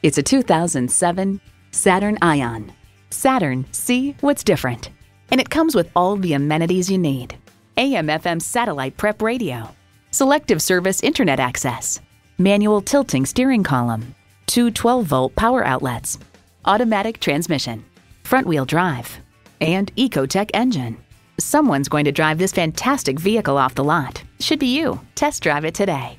It's a 2007 Saturn Ion. Saturn, see what's different. And it comes with all the amenities you need AM FM satellite prep radio, selective service internet access, manual tilting steering column, two 12 volt power outlets, automatic transmission, front wheel drive, and Ecotec engine. Someone's going to drive this fantastic vehicle off the lot. Should be you. Test drive it today.